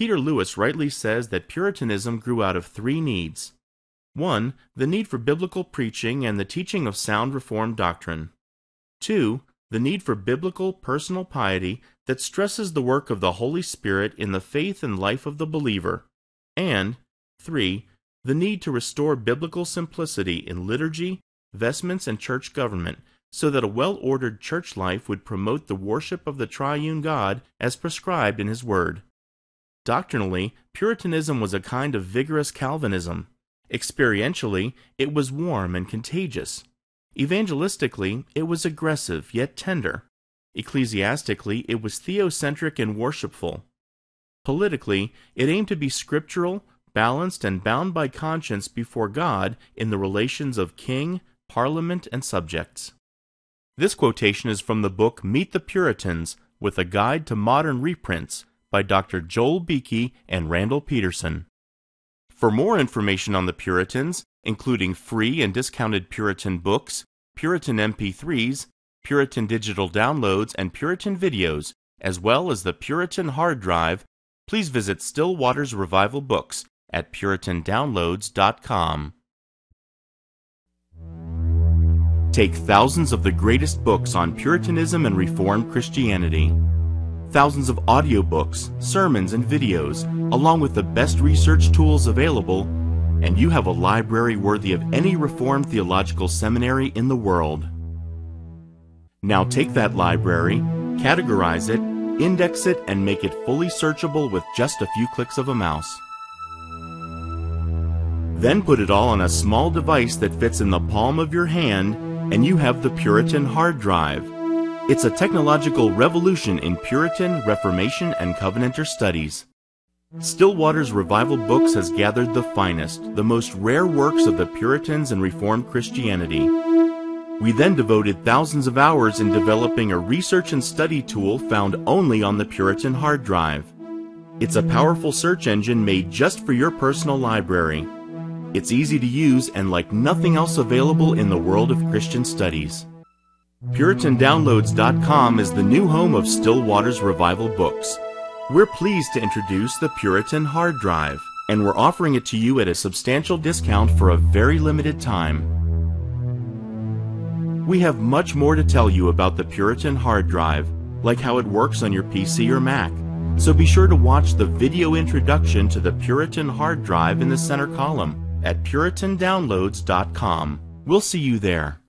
Peter Lewis rightly says that Puritanism grew out of three needs. 1. The need for biblical preaching and the teaching of sound Reformed doctrine. 2. The need for biblical personal piety that stresses the work of the Holy Spirit in the faith and life of the believer. And 3. The need to restore biblical simplicity in liturgy, vestments, and church government so that a well ordered church life would promote the worship of the triune God as prescribed in His Word. Doctrinally, Puritanism was a kind of vigorous Calvinism. Experientially, it was warm and contagious. Evangelistically, it was aggressive yet tender. Ecclesiastically, it was theocentric and worshipful. Politically, it aimed to be scriptural, balanced, and bound by conscience before God in the relations of king, parliament, and subjects. This quotation is from the book Meet the Puritans with a Guide to Modern Reprints by Dr. Joel Beeke and Randall Pederson. For more information on the Puritans, including free and discounted Puritan books, Puritan MP3s, Puritan digital downloads, and Puritan videos, as well as the Puritan hard drive, please visit Still Waters Revival Books at puritandownloads.com. Take thousands of the greatest books on Puritanism and Reformed Christianity, thousands of audiobooks, sermons, and videos, along with the best research tools available, and you have a library worthy of any Reformed theological seminary in the world. Now take that library, categorize it, index it, and make it fully searchable with just a few clicks of a mouse. Then put it all on a small device that fits in the palm of your hand and you have the Puritan hard drive. It's a technological revolution in Puritan, Reformation, and Covenanter studies. Still Waters Revival Books has gathered the finest, the most rare works of the Puritans and Reformed Christianity. We then devoted thousands of hours in developing a research and study tool found only on the Puritan hard drive. It's a powerful search engine made just for your personal library. It's easy to use and like nothing else available in the world of Christian studies. PuritanDownloads.com is the new home of Still Waters Revival Books. We're pleased to introduce the Puritan Hard Drive, and we're offering it to you at a substantial discount for a very limited time. We have much more to tell you about the Puritan Hard Drive, like how it works on your PC or Mac. So be sure to watch the video introduction to the Puritan Hard Drive in the center column at puritandownloads.com. We'll see you there.